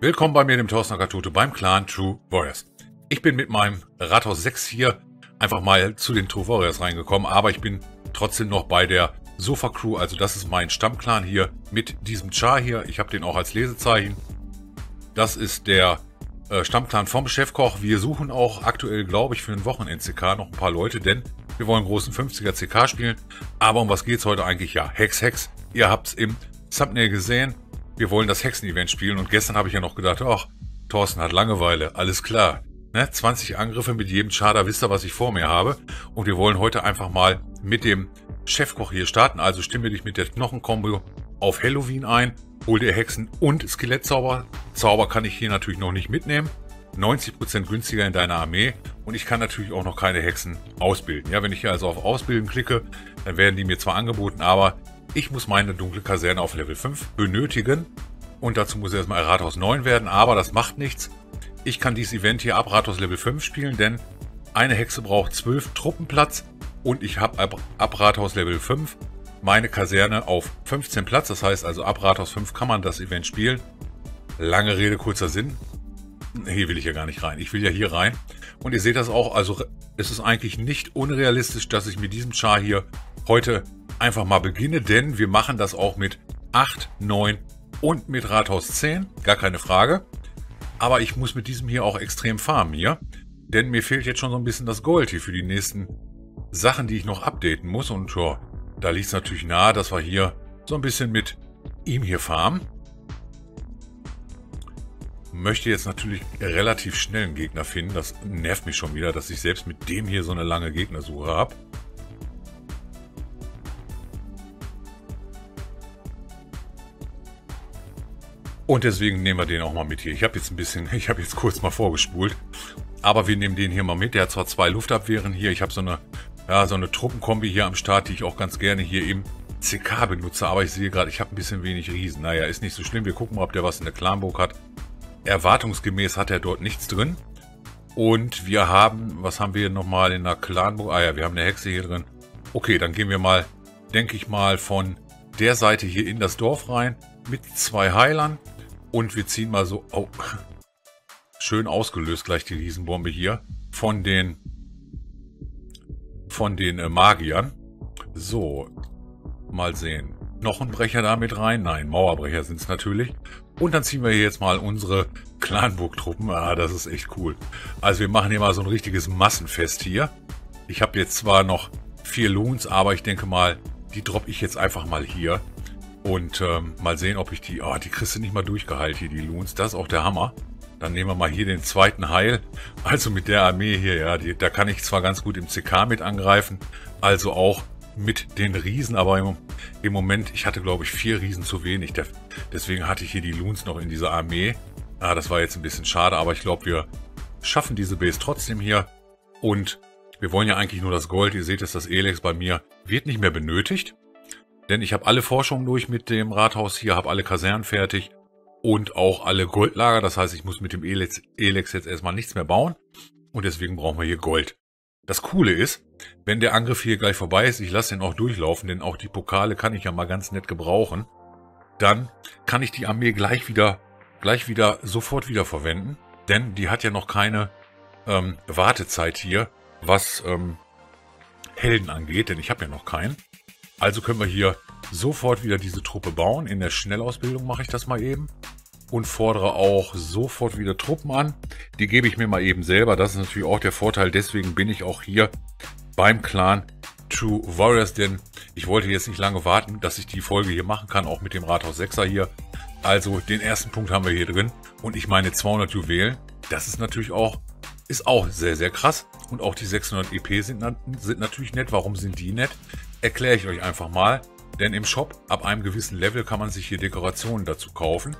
Willkommen bei mir, dem Thorsten Akatute, beim Clan True Warriors. Ich bin mit meinem Rathaus 6 hier einfach mal zu den True Warriors reingekommen, aber ich bin trotzdem noch bei der Sofa Crew, also das ist mein Stammclan hier mit diesem Char hier. Ich habe den auch als Lesezeichen. Das ist der äh, Stammclan vom Chefkoch. Wir suchen auch aktuell, glaube ich, für ein Wochen-NCK noch ein paar Leute, denn wir wollen großen 50er CK spielen. Aber um was geht's heute eigentlich? Ja, Hex, Hex. Ihr habt's im Thumbnail gesehen. Wir wollen das Hexen-Event spielen und gestern habe ich ja noch gedacht, ach, Thorsten hat Langeweile, alles klar. Ne, 20 Angriffe mit jedem Char, wisst ihr, was ich vor mir habe. Und wir wollen heute einfach mal mit dem Chefkoch hier starten. Also stimme dich mit der Knochenkombo auf Halloween ein. Hol dir Hexen und Skelettzauber. Zauber kann ich hier natürlich noch nicht mitnehmen. 90% günstiger in deiner Armee. Und ich kann natürlich auch noch keine Hexen ausbilden. Ja, wenn ich hier also auf Ausbilden klicke, dann werden die mir zwar angeboten, aber ich muss meine dunkle Kaserne auf Level 5 benötigen. Und dazu muss erstmal Rathaus 9 werden, aber das macht nichts. Ich kann dieses Event hier ab Rathaus Level 5 spielen, denn eine Hexe braucht 12 Truppenplatz und ich habe ab, ab Rathaus Level 5 meine Kaserne auf 15 Platz. Das heißt also ab Rathaus 5 kann man das Event spielen. Lange Rede, kurzer Sinn. Hier will ich ja gar nicht rein. Ich will ja hier rein. Und ihr seht das auch, also es ist eigentlich nicht unrealistisch, dass ich mit diesem Char hier heute einfach mal beginne, denn wir machen das auch mit 8, 9 und mit Rathaus 10. Gar keine Frage. Aber ich muss mit diesem hier auch extrem farmen hier. Denn mir fehlt jetzt schon so ein bisschen das Gold hier für die nächsten Sachen, die ich noch updaten muss. Und ja, da liegt es natürlich nahe, dass wir hier so ein bisschen mit ihm hier farmen. Möchte jetzt natürlich relativ schnell einen Gegner finden. Das nervt mich schon wieder, dass ich selbst mit dem hier so eine lange Gegnersuche habe. Und deswegen nehmen wir den auch mal mit hier. Ich habe jetzt ein bisschen, ich habe jetzt kurz mal vorgespult. Aber wir nehmen den hier mal mit. Der hat zwar zwei Luftabwehren hier. Ich habe so eine, ja, so eine Truppenkombi hier am Start, die ich auch ganz gerne hier im CK benutze. Aber ich sehe gerade, ich habe ein bisschen wenig Riesen. Naja, ist nicht so schlimm. Wir gucken mal, ob der was in der Clanburg hat. Erwartungsgemäß hat er dort nichts drin. Und wir haben, was haben wir nochmal in der Clanburg? Ah ja, wir haben eine Hexe hier drin. Okay, dann gehen wir mal, denke ich mal, von der Seite hier in das Dorf rein mit zwei Heilern. Und wir ziehen mal so... Oh, schön ausgelöst gleich die Riesenbombe hier. Von den... Von den äh, Magiern. So. Mal sehen. Noch ein Brecher da mit rein? Nein, Mauerbrecher sind es natürlich. Und dann ziehen wir hier jetzt mal unsere Clanburg-Truppen. Ah, das ist echt cool. Also wir machen hier mal so ein richtiges Massenfest hier. Ich habe jetzt zwar noch vier Loons, aber ich denke mal, die droppe ich jetzt einfach mal hier. Und ähm, mal sehen, ob ich die... Oh, die kriegst du nicht mal durchgeheilt hier, die Loons. Das ist auch der Hammer. Dann nehmen wir mal hier den zweiten Heil. Also mit der Armee hier, ja, die, da kann ich zwar ganz gut im CK mit angreifen, also auch mit den Riesen, aber im, im Moment, ich hatte glaube ich vier Riesen zu wenig. Der, deswegen hatte ich hier die Loons noch in dieser Armee. Ah, das war jetzt ein bisschen schade, aber ich glaube, wir schaffen diese Base trotzdem hier. Und wir wollen ja eigentlich nur das Gold. Ihr seht es, das Elex bei mir wird nicht mehr benötigt. Denn ich habe alle Forschungen durch mit dem Rathaus hier, habe alle Kasernen fertig und auch alle Goldlager. Das heißt, ich muss mit dem Elex, Elex jetzt erstmal nichts mehr bauen. Und deswegen brauchen wir hier Gold. Das Coole ist, wenn der Angriff hier gleich vorbei ist, ich lasse den auch durchlaufen, denn auch die Pokale kann ich ja mal ganz nett gebrauchen. Dann kann ich die Armee gleich wieder, gleich wieder, sofort wieder verwenden. Denn die hat ja noch keine ähm, Wartezeit hier, was ähm, Helden angeht, denn ich habe ja noch keinen. Also können wir hier sofort wieder diese Truppe bauen. In der Schnellausbildung mache ich das mal eben. Und fordere auch sofort wieder Truppen an. Die gebe ich mir mal eben selber. Das ist natürlich auch der Vorteil. Deswegen bin ich auch hier beim Clan True Warriors. Denn ich wollte jetzt nicht lange warten, dass ich die Folge hier machen kann. Auch mit dem Rathaus 6er hier. Also den ersten Punkt haben wir hier drin. Und ich meine 200 Juwelen. Das ist natürlich auch, ist auch sehr, sehr krass. Und auch die 600 EP sind, sind natürlich nett. Warum sind die nett? erkläre ich euch einfach mal. Denn im Shop ab einem gewissen Level kann man sich hier Dekorationen dazu kaufen.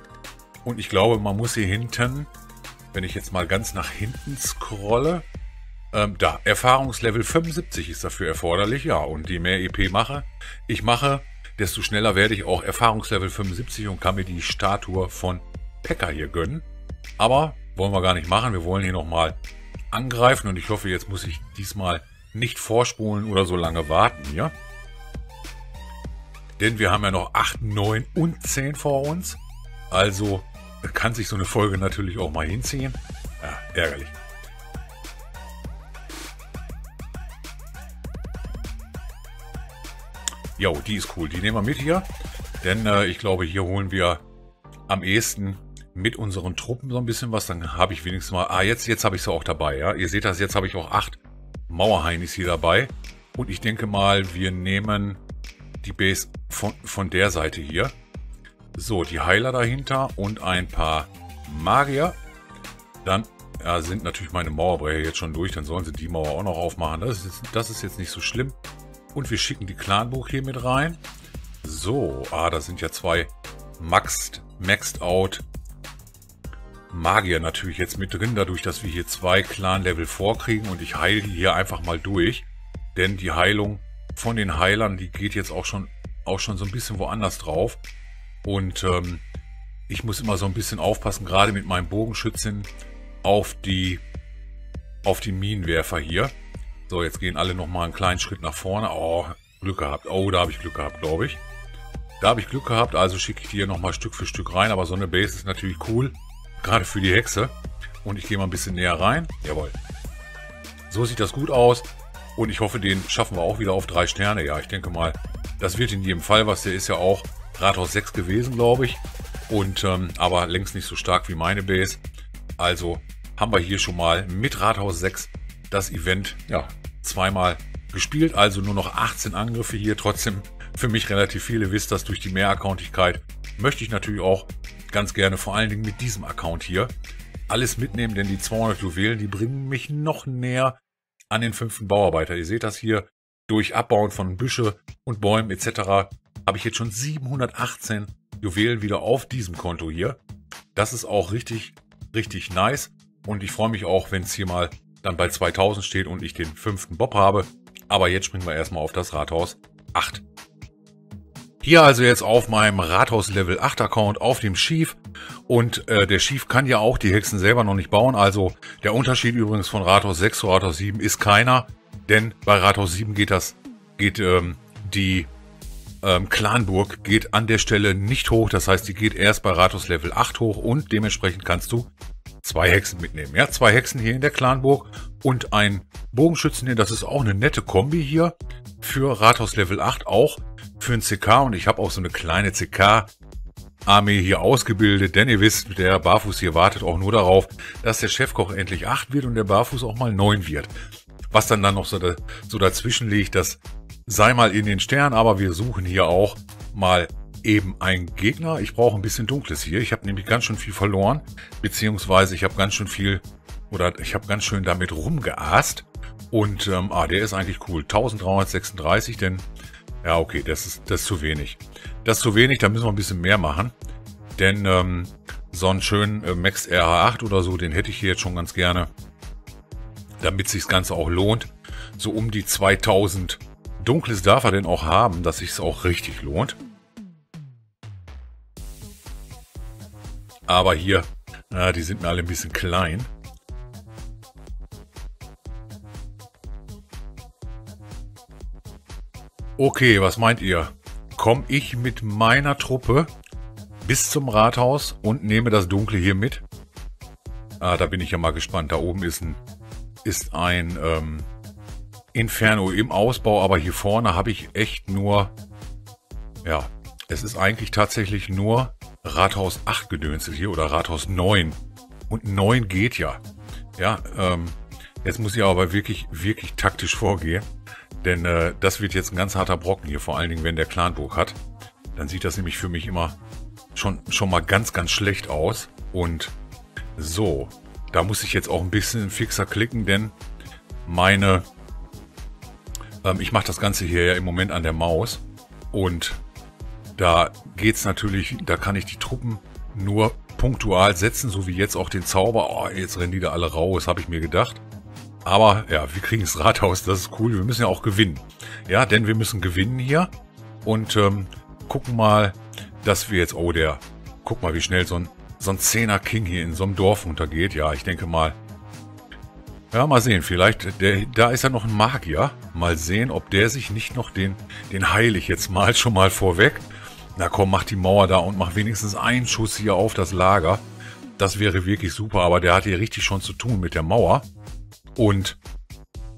Und ich glaube, man muss hier hinten, wenn ich jetzt mal ganz nach hinten scrolle, ähm, da, Erfahrungslevel 75 ist dafür erforderlich. Ja, und je mehr EP mache, ich mache, desto schneller werde ich auch Erfahrungslevel 75 und kann mir die Statue von Pekka hier gönnen. Aber wollen wir gar nicht machen. Wir wollen hier nochmal angreifen und ich hoffe, jetzt muss ich diesmal nicht vorspulen oder so lange warten hier. Denn wir haben ja noch 8, 9 und 10 vor uns. Also kann sich so eine Folge natürlich auch mal hinziehen. Ja, ärgerlich. Jo, die ist cool. Die nehmen wir mit hier. Denn äh, ich glaube, hier holen wir am ehesten mit unseren Truppen so ein bisschen was. Dann habe ich wenigstens mal... Ah, jetzt, jetzt habe ich sie auch dabei. Ja, Ihr seht das, jetzt habe ich auch acht Mauerheinis hier dabei. Und ich denke mal, wir nehmen die Base von, von der Seite hier. So, die Heiler dahinter und ein paar Magier. Dann ja, sind natürlich meine Mauerbrecher jetzt schon durch. Dann sollen sie die Mauer auch noch aufmachen. Das ist, das ist jetzt nicht so schlimm. Und wir schicken die Clanbuch hier mit rein. So, ah, da sind ja zwei Maxed, Maxed Out Magier natürlich jetzt mit drin, dadurch, dass wir hier zwei Clan-Level vorkriegen und ich heile hier einfach mal durch. Denn die Heilung von den Heilern, die geht jetzt auch schon, auch schon so ein bisschen woanders drauf. Und ähm, ich muss immer so ein bisschen aufpassen, gerade mit meinem Bogenschützen, auf die, auf die Minenwerfer hier. So, jetzt gehen alle nochmal einen kleinen Schritt nach vorne. Oh, Glück gehabt. Oh, da habe ich Glück gehabt, glaube ich. Da habe ich Glück gehabt, also schicke ich die hier nochmal Stück für Stück rein. Aber so eine Base ist natürlich cool, gerade für die Hexe. Und ich gehe mal ein bisschen näher rein. Jawohl. So sieht das gut aus. Und ich hoffe, den schaffen wir auch wieder auf drei Sterne. Ja, ich denke mal, das wird in jedem Fall was. Der ist ja auch Rathaus 6 gewesen, glaube ich. Und ähm, aber längst nicht so stark wie meine Base. Also haben wir hier schon mal mit Rathaus 6 das Event ja, zweimal gespielt, also nur noch 18 Angriffe hier. Trotzdem für mich relativ viele. Wisst das durch die Mehraccountigkeit möchte ich natürlich auch ganz gerne, vor allen Dingen mit diesem Account hier, alles mitnehmen, denn die 200 Juwelen, die bringen mich noch näher an den fünften Bauarbeiter. Ihr seht das hier, durch Abbauen von Büsche und Bäumen etc. habe ich jetzt schon 718 Juwelen wieder auf diesem Konto hier. Das ist auch richtig, richtig nice. Und ich freue mich auch, wenn es hier mal dann bei 2000 steht und ich den fünften Bob habe. Aber jetzt springen wir erstmal auf das Rathaus 8. Hier also jetzt auf meinem Rathaus Level 8 Account auf dem Schief. Und äh, der Schief kann ja auch die Hexen selber noch nicht bauen. Also der Unterschied übrigens von Rathaus 6 zu Rathaus 7 ist keiner. Denn bei Rathaus 7 geht das, geht ähm, die ähm, Clanburg geht an der Stelle nicht hoch. Das heißt, die geht erst bei Rathaus Level 8 hoch und dementsprechend kannst du zwei Hexen mitnehmen. Ja, zwei Hexen hier in der Clanburg und ein Bogenschützen hier. Das ist auch eine nette Kombi hier für Rathaus Level 8, auch für ein CK. Und ich habe auch so eine kleine CK Armee hier ausgebildet, denn ihr wisst, der Barfuß hier wartet auch nur darauf, dass der Chefkoch endlich 8 wird und der Barfuß auch mal 9 wird. Was dann dann noch so, da, so dazwischen liegt, das sei mal in den Sternen, aber wir suchen hier auch mal eben ein Gegner. Ich brauche ein bisschen Dunkles hier. Ich habe nämlich ganz schön viel verloren, beziehungsweise ich habe ganz schön viel oder ich habe ganz schön damit rumgeast. Und ähm, ah, der ist eigentlich cool. 1336, denn ja, okay, das ist, das ist zu wenig. Das ist zu wenig, da müssen wir ein bisschen mehr machen. Denn ähm, so einen schönen äh, Max RH8 oder so, den hätte ich hier jetzt schon ganz gerne. Damit sich das Ganze auch lohnt. So um die 2000 Dunkles darf er denn auch haben, dass sich es auch richtig lohnt. Aber hier, na, die sind mir alle ein bisschen klein. Okay, was meint ihr? Komme ich mit meiner Truppe bis zum Rathaus und nehme das Dunkle hier mit? Ah, da bin ich ja mal gespannt. Da oben ist ein, ist ein ähm, Inferno im Ausbau, aber hier vorne habe ich echt nur, ja, es ist eigentlich tatsächlich nur Rathaus 8 gedönselt hier oder Rathaus 9. Und 9 geht ja. Ja, ähm, jetzt muss ich aber wirklich, wirklich taktisch vorgehen. Denn äh, das wird jetzt ein ganz harter Brocken hier, vor allen Dingen, wenn der Clanburg hat. Dann sieht das nämlich für mich immer schon, schon mal ganz, ganz schlecht aus. Und so, da muss ich jetzt auch ein bisschen fixer klicken, denn meine... Ähm, ich mache das Ganze hier ja im Moment an der Maus. Und da geht's natürlich, da kann ich die Truppen nur punktual setzen, so wie jetzt auch den Zauber. Oh, jetzt rennen die da alle raus, habe ich mir gedacht. Aber ja, wir kriegen das Rathaus, das ist cool. Wir müssen ja auch gewinnen. Ja, denn wir müssen gewinnen hier. Und ähm, gucken mal, dass wir jetzt... Oh, der... Guck mal, wie schnell so ein, so ein Zehner King hier in so einem Dorf untergeht. Ja, ich denke mal. Ja, mal sehen. Vielleicht, der, da ist ja noch ein Magier. Mal sehen, ob der sich nicht noch den, den heile ich jetzt mal schon mal vorweg. Na komm, mach die Mauer da und mach wenigstens einen Schuss hier auf das Lager. Das wäre wirklich super, aber der hat hier richtig schon zu tun mit der Mauer. Und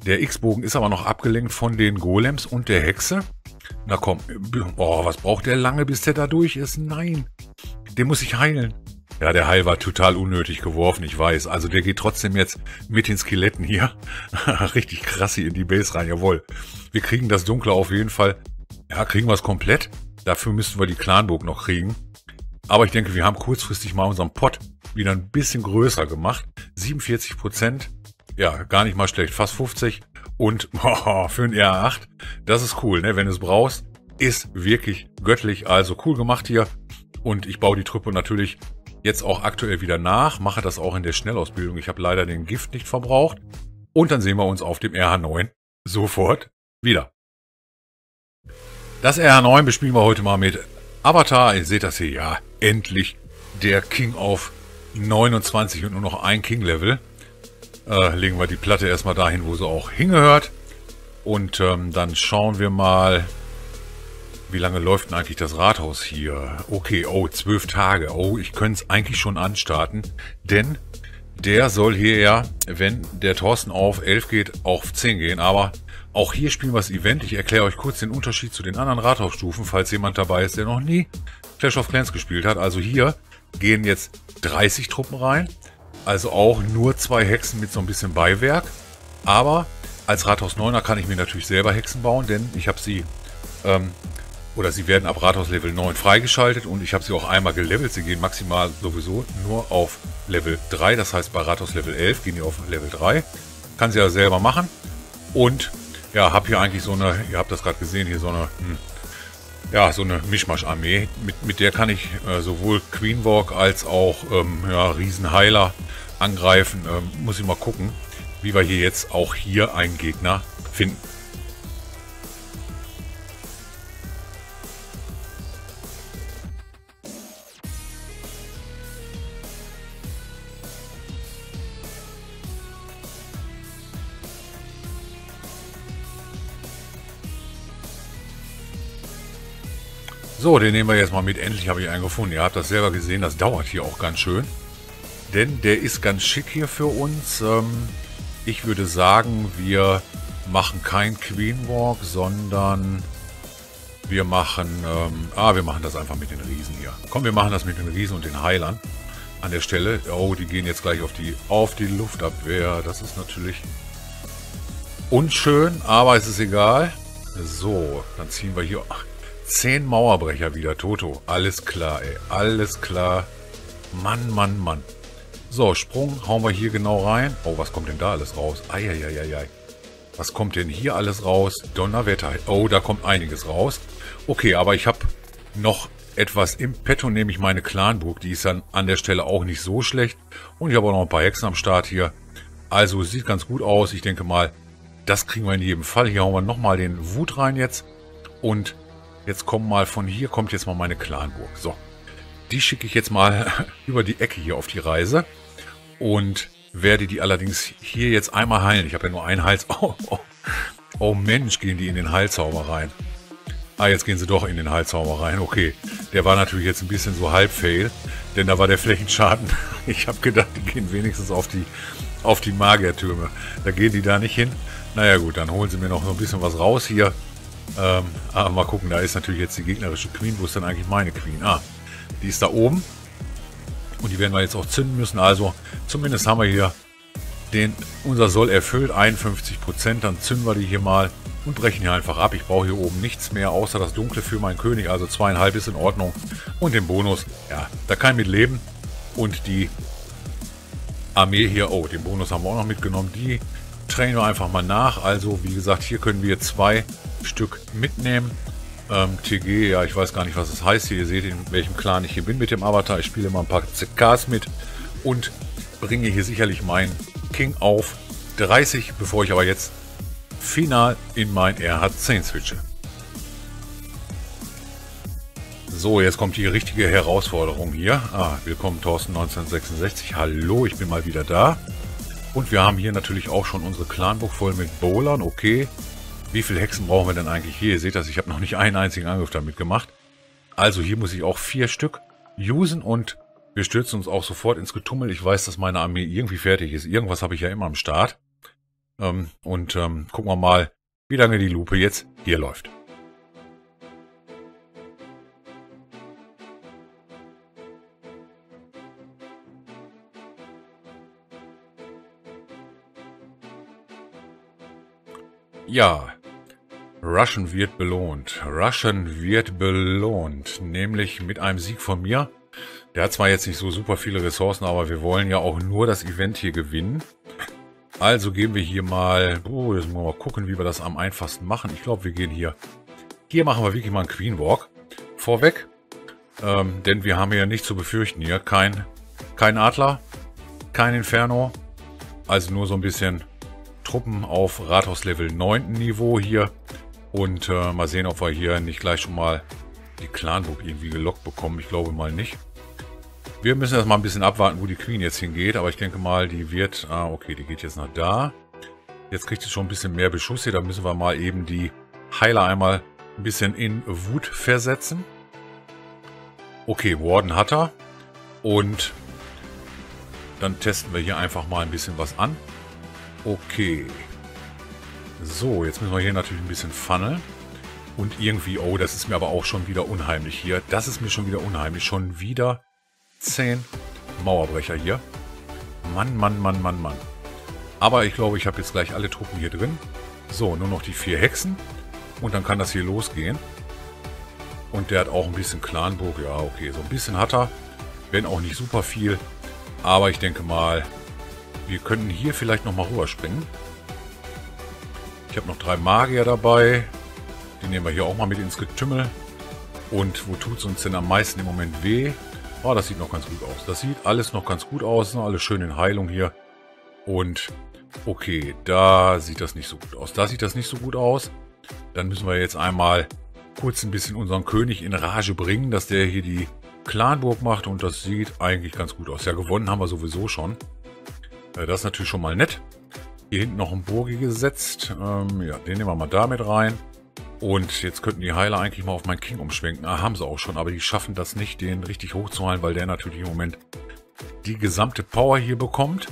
der X-Bogen ist aber noch abgelenkt von den Golems und der Hexe. Na komm, oh, was braucht der lange, bis der da durch ist? Nein, der muss sich heilen. Ja, der Heil war total unnötig geworfen, ich weiß. Also der geht trotzdem jetzt mit den Skeletten hier. Richtig krass hier in die Base rein, jawohl. Wir kriegen das Dunkle auf jeden Fall. Ja, kriegen wir es komplett. Dafür müssten wir die Clanburg noch kriegen. Aber ich denke, wir haben kurzfristig mal unseren Pot wieder ein bisschen größer gemacht. 47 Prozent ja, gar nicht mal schlecht. Fast 50. Und boah, für ein R8, das ist cool, ne? Wenn du es brauchst, ist wirklich göttlich. Also cool gemacht hier. Und ich baue die Truppe natürlich jetzt auch aktuell wieder nach. Mache das auch in der Schnellausbildung. Ich habe leider den Gift nicht verbraucht. Und dann sehen wir uns auf dem RH9 sofort wieder. Das RH9 bespielen wir heute mal mit Avatar. Ihr seht das hier, ja, endlich der King auf 29 und nur noch ein King-Level äh, legen wir die Platte erstmal dahin, wo sie auch hingehört. Und ähm, dann schauen wir mal, wie lange läuft denn eigentlich das Rathaus hier? Okay, oh, zwölf Tage. Oh, ich könnte es eigentlich schon anstarten, denn der soll hier ja, wenn der Thorsten auf 11 geht, auf 10 gehen. Aber auch hier spielen wir das Event. Ich erkläre euch kurz den Unterschied zu den anderen Rathausstufen, falls jemand dabei ist, der noch nie Clash of Clans gespielt hat. Also hier gehen jetzt 30 Truppen rein. Also auch nur zwei Hexen mit so ein bisschen Beiwerk. Aber als Rathaus 9er kann ich mir natürlich selber Hexen bauen, denn ich habe sie, ähm, oder sie werden ab Rathaus Level 9 freigeschaltet und ich habe sie auch einmal gelevelt. Sie gehen maximal sowieso nur auf Level 3, das heißt bei Rathaus Level 11 gehen die auf Level 3. Kann sie ja selber machen. Und ja, habe hier eigentlich so eine, ihr habt das gerade gesehen, hier so eine, hm, ja, so eine Mischmasch-Armee. Mit, mit der kann ich äh, sowohl Queenwalk als auch ähm, ja, Riesenheiler angreifen. Ähm, muss ich mal gucken, wie wir hier jetzt auch hier einen Gegner finden. So, den nehmen wir jetzt mal mit. Endlich habe ich einen gefunden. Ihr habt das selber gesehen, das dauert hier auch ganz schön. Denn der ist ganz schick hier für uns. Ähm, ich würde sagen, wir machen kein Queen Walk, sondern wir machen, ähm, ah, wir machen das einfach mit den Riesen hier. Komm, wir machen das mit den Riesen und den Heilern an der Stelle. Oh, die gehen jetzt gleich auf die, auf die Luftabwehr. Das ist natürlich unschön, aber es ist egal. So, dann ziehen wir hier... Ach, Zehn Mauerbrecher wieder, Toto. Alles klar, ey. Alles klar. Mann, Mann, Mann. So, Sprung hauen wir hier genau rein. Oh, was kommt denn da alles raus? Eieieiei. Was kommt denn hier alles raus? Donnerwetter. Oh, da kommt einiges raus. Okay, aber ich habe noch etwas im Petto, nämlich meine Clanburg. Die ist dann an der Stelle auch nicht so schlecht. Und ich habe auch noch ein paar Hexen am Start hier. Also, sieht ganz gut aus. Ich denke mal, das kriegen wir in jedem Fall. Hier hauen wir nochmal den Wut rein jetzt. Und Jetzt kommen mal von hier, kommt jetzt mal meine Clanburg. So, die schicke ich jetzt mal über die Ecke hier auf die Reise. Und werde die allerdings hier jetzt einmal heilen. Ich habe ja nur einen Hals. Oh, oh. oh Mensch, gehen die in den Heilzauber rein. Ah, jetzt gehen sie doch in den Heilzauber rein. Okay, der war natürlich jetzt ein bisschen so halb fail, denn da war der Flächenschaden. Ich habe gedacht, die gehen wenigstens auf die, auf die Magiertürme. Da gehen die da nicht hin. Naja gut, dann holen sie mir noch so ein bisschen was raus hier. Ähm, aber mal gucken, da ist natürlich jetzt die gegnerische Queen. Wo ist denn eigentlich meine Queen? Ah, die ist da oben. Und die werden wir jetzt auch zünden müssen. Also zumindest haben wir hier den, unser Soll erfüllt, 51%. Dann zünden wir die hier mal und brechen hier einfach ab. Ich brauche hier oben nichts mehr, außer das Dunkle für meinen König. Also zweieinhalb ist in Ordnung. Und den Bonus, ja, da kann ich mit leben. Und die Armee hier, oh, den Bonus haben wir auch noch mitgenommen. Die trainen wir einfach mal nach. Also, wie gesagt, hier können wir zwei Stück mitnehmen. Ähm, TG, ja, ich weiß gar nicht, was das heißt. Hier, ihr seht, in welchem Clan ich hier bin mit dem Avatar. Ich spiele mal ein paar ZKs mit und bringe hier sicherlich meinen King auf 30, bevor ich aber jetzt final in mein RH10 switche. So, jetzt kommt die richtige Herausforderung hier. Ah, willkommen Thorsten 1966. Hallo, ich bin mal wieder da. Und wir haben hier natürlich auch schon unsere Clanburg voll mit Bowlern. Okay, wie viele Hexen brauchen wir denn eigentlich hier? Ihr seht das, ich habe noch nicht einen einzigen Angriff damit gemacht. Also hier muss ich auch vier Stück usen und wir stürzen uns auch sofort ins Getummel. Ich weiß, dass meine Armee irgendwie fertig ist. Irgendwas habe ich ja immer am Start. Ähm, und ähm, gucken wir mal, wie lange die Lupe jetzt hier läuft. Ja, Russian wird belohnt. Russian wird belohnt. Nämlich mit einem Sieg von mir. Der hat zwar jetzt nicht so super viele Ressourcen, aber wir wollen ja auch nur das Event hier gewinnen. Also gehen wir hier mal... Oh, jetzt müssen wir mal gucken, wie wir das am einfachsten machen. Ich glaube, wir gehen hier... Hier machen wir wirklich mal einen Queen Walk. Vorweg. Ähm, denn wir haben ja nichts zu befürchten hier. Kein, kein Adler, kein Inferno. Also nur so ein bisschen Truppen auf Rathaus Level 9. Niveau hier. Und äh, mal sehen, ob wir hier nicht gleich schon mal die Clanburg irgendwie gelockt bekommen. Ich glaube mal nicht. Wir müssen erst mal ein bisschen abwarten, wo die Queen jetzt hingeht. Aber ich denke mal, die wird... Ah, okay, die geht jetzt nach da. Jetzt kriegt sie schon ein bisschen mehr Beschuss hier. Da müssen wir mal eben die Heiler einmal ein bisschen in Wut versetzen. Okay, Warden hat er. Und dann testen wir hier einfach mal ein bisschen was an. Okay. So, jetzt müssen wir hier natürlich ein bisschen funneln. Und irgendwie, oh, das ist mir aber auch schon wieder unheimlich hier. Das ist mir schon wieder unheimlich. Schon wieder 10 Mauerbrecher hier. Mann, Mann, Mann, Mann, Mann. Aber ich glaube, ich habe jetzt gleich alle Truppen hier drin. So, nur noch die vier Hexen. Und dann kann das hier losgehen. Und der hat auch ein bisschen Clanburg. Ja, okay, so ein bisschen hat er. Wenn auch nicht super viel. Aber ich denke mal, wir könnten hier vielleicht nochmal rüberspringen. Ich habe noch drei Magier dabei. Die nehmen wir hier auch mal mit ins Getümmel. Und wo tut es uns denn am meisten im Moment weh? Oh, das sieht noch ganz gut aus. Das sieht alles noch ganz gut aus. Alles schön in Heilung hier. Und okay, da sieht das nicht so gut aus. Da sieht das nicht so gut aus. Dann müssen wir jetzt einmal kurz ein bisschen unseren König in Rage bringen, dass der hier die Clanburg macht. Und das sieht eigentlich ganz gut aus. Ja, gewonnen haben wir sowieso schon. Äh, das ist natürlich schon mal nett. Hier hinten noch ein Burgi gesetzt. Ähm, ja, den nehmen wir mal da mit rein. Und jetzt könnten die Heiler eigentlich mal auf meinen King umschwenken. Ah, haben sie auch schon, aber die schaffen das nicht, den richtig hochzuhalten, weil der natürlich im Moment die gesamte Power hier bekommt.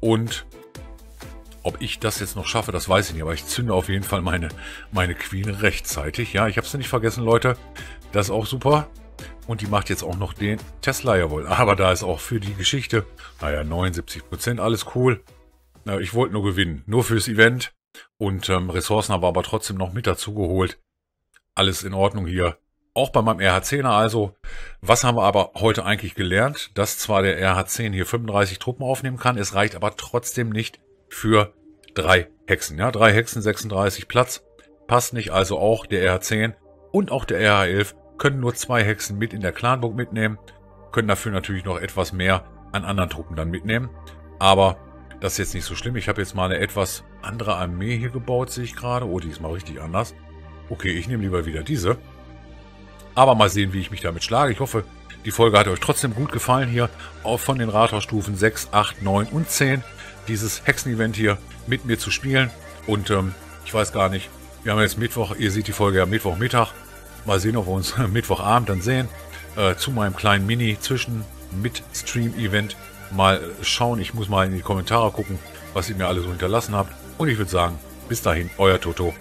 Und ob ich das jetzt noch schaffe, das weiß ich nicht. Aber ich zünde auf jeden Fall meine, meine Queen rechtzeitig. Ja, ich habe es nicht vergessen, Leute. Das ist auch super. Und die macht jetzt auch noch den Tesla, jawohl. Aber da ist auch für die Geschichte, naja, 79%, alles cool. Ich wollte nur gewinnen, nur fürs Event. Und ähm, Ressourcen habe aber trotzdem noch mit dazu geholt. Alles in Ordnung hier. Auch bei meinem RH10er also. Was haben wir aber heute eigentlich gelernt? Dass zwar der RH10 hier 35 Truppen aufnehmen kann, es reicht aber trotzdem nicht für drei Hexen. Ja, drei Hexen, 36 Platz. Passt nicht, also auch der RH10 und auch der RH11 können nur zwei Hexen mit in der Clanburg mitnehmen. Können dafür natürlich noch etwas mehr an anderen Truppen dann mitnehmen. Aber das ist jetzt nicht so schlimm. Ich habe jetzt mal eine etwas andere Armee hier gebaut, sehe ich gerade. Oh, die ist mal richtig anders. Okay, ich nehme lieber wieder diese. Aber mal sehen, wie ich mich damit schlage. Ich hoffe, die Folge hat euch trotzdem gut gefallen hier. Auch von den Rathausstufen 6, 8, 9 und 10. Dieses Hexen-Event hier mit mir zu spielen. Und ähm, ich weiß gar nicht, wir haben jetzt Mittwoch. Ihr seht die Folge ja Mittwochmittag. Mal sehen, ob wir uns Mittwochabend dann sehen. Äh, zu meinem kleinen Mini-Zwischen-Mit-Stream-Event mal schauen. Ich muss mal in die Kommentare gucken, was ihr mir alle so hinterlassen habt. Und ich würde sagen, bis dahin, euer Toto.